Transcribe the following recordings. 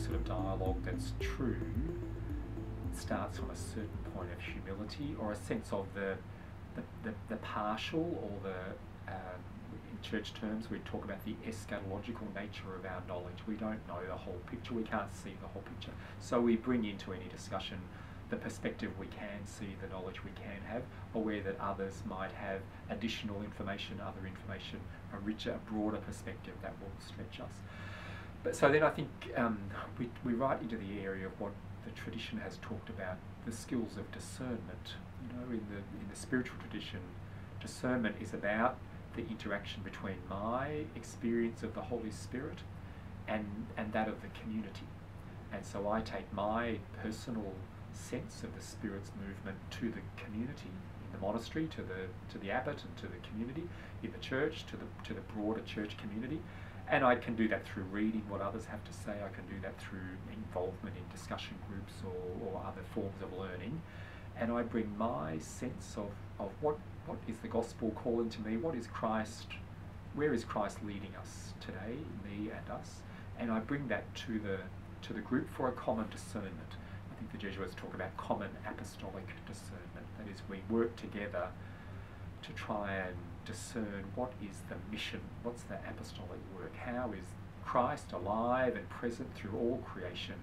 sort of dialogue that's true starts from a certain point of humility or a sense of the the, the, the partial or the um, in church terms we talk about the eschatological nature of our knowledge. We don't know the whole picture. We can't see the whole picture. So we bring into any discussion the perspective we can see the knowledge we can have aware that others might have additional information other information a richer a broader perspective that will stretch us but so then I think um, we, we right into the area of what the tradition has talked about the skills of discernment. You know, in the in the spiritual tradition, discernment is about the interaction between my experience of the Holy Spirit and and that of the community. And so I take my personal sense of the Spirit's movement to the community in the monastery, to the to the abbot and to the community, in the church, to the to the broader church community. And I can do that through reading what others have to say. I can do that through involvement in discussion groups or, or other forms of learning. And I bring my sense of, of what, what is the gospel calling to me, what is Christ, where is Christ leading us today, me and us, and I bring that to the, to the group for a common discernment. I think the Jesuits talk about common apostolic discernment. That is, we work together to try and discern what is the mission, what's the apostolic work, how is Christ alive and present through all creation,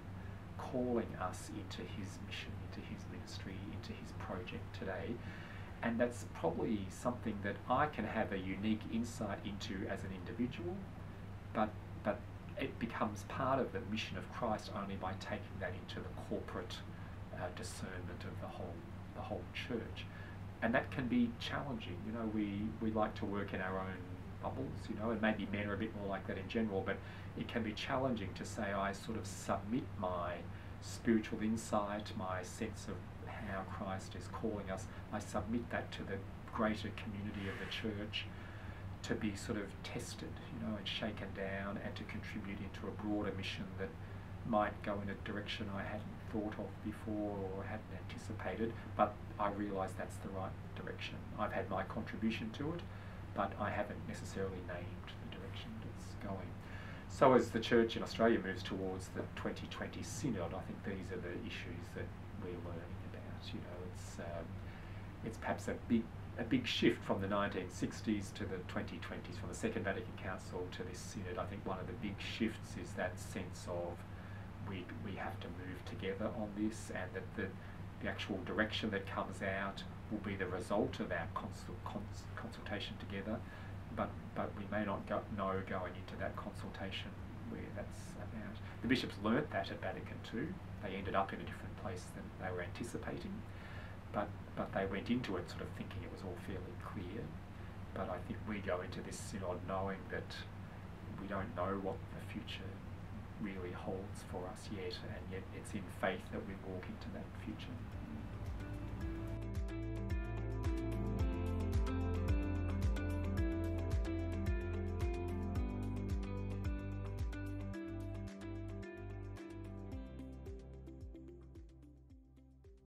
calling us into his mission, into his ministry, into his project today. And that's probably something that I can have a unique insight into as an individual, but but it becomes part of the mission of Christ only by taking that into the corporate uh, discernment of the whole the whole church and that can be challenging. You know, we, we like to work in our own bubbles, you know, and maybe men are a bit more like that in general, but it can be challenging to say I sort of submit my spiritual insight, my sense of how Christ is calling us, I submit that to the greater community of the church to be sort of tested, you know, and shaken down and to contribute into a broader mission that might go in a direction I hadn't thought of before or hadn't anticipated, but I realise that's the right direction. I've had my contribution to it, but I haven't necessarily named the direction it's going. So as the church in Australia moves towards the 2020 synod, I think these are the issues that we're learning about. You know, it's um, it's perhaps a big a big shift from the 1960s to the 2020s, from the Second Vatican Council to this synod. I think one of the big shifts is that sense of we, we have to move together on this and that the, the actual direction that comes out will be the result of our consul, cons, consultation together but but we may not go, know going into that consultation where that's about. The bishops learnt that at Vatican II. They ended up in a different place than they were anticipating, but but they went into it sort of thinking it was all fairly clear. But I think we go into this synod knowing that we don't know what the future really holds for us yet, and yet it's in faith that we walk into that future.